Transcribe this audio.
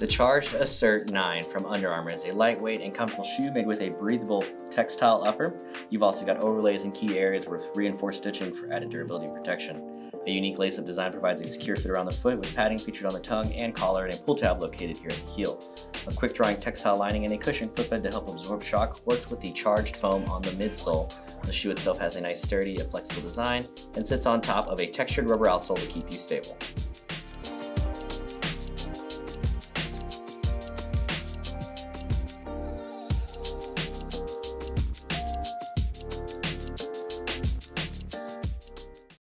The Charged Assert 9 from Under Armour is a lightweight and comfortable shoe made with a breathable textile upper. You've also got overlays in key areas with reinforced stitching for added durability and protection. A unique lace-up design provides a secure fit around the foot with padding featured on the tongue and collar and a pull tab located here at the heel. A quick drying textile lining and a cushioned footbed to help absorb shock works with the charged foam on the midsole. The shoe itself has a nice sturdy and flexible design and sits on top of a textured rubber outsole to keep you stable.